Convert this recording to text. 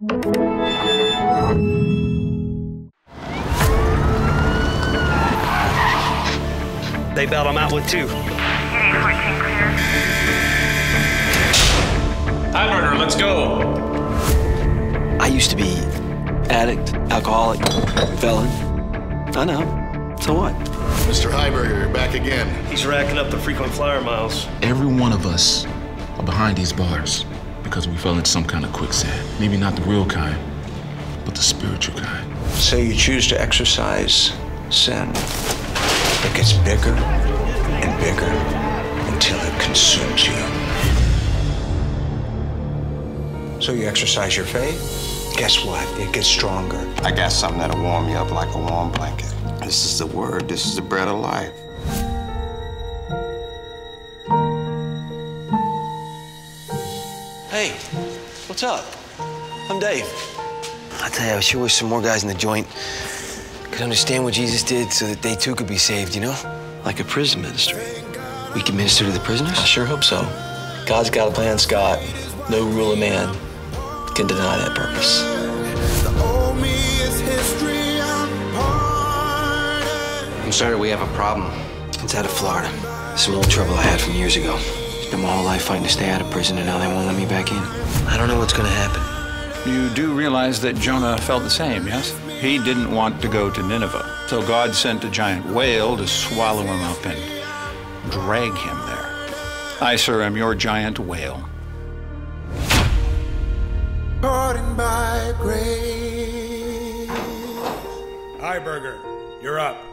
They bailed him out with two. Highberger, let's go. I used to be addict, alcoholic, felon. I know. So what? Mr. Highberger, you're back again. He's racking up the frequent flyer miles. Every one of us are behind these bars because we fell into some kind of quicksand. Maybe not the real kind, but the spiritual kind. So you choose to exercise sin. It gets bigger and bigger until it consumes you. So you exercise your faith. Guess what? It gets stronger. I got something that'll warm you up like a warm blanket. This is the word. This is the bread of life. Hey, what's up? I'm Dave. I tell you, I sure wish some more guys in the joint could understand what Jesus did so that they too could be saved, you know? Like a prison ministry. We can minister to the prisoners? I sure hope so. God's got a plan, Scott. No rule of man can deny that purpose. I'm sorry we have a problem. It's out of Florida. Some old trouble I had from years ago. Spent my whole life fighting to stay out of prison, and now they won't let me back in. I don't know what's gonna happen. You do realize that Jonah felt the same, yes? He didn't want to go to Nineveh. So God sent a giant whale to swallow him up and drag him there. I, sir, am your giant whale. Highberger, you're up.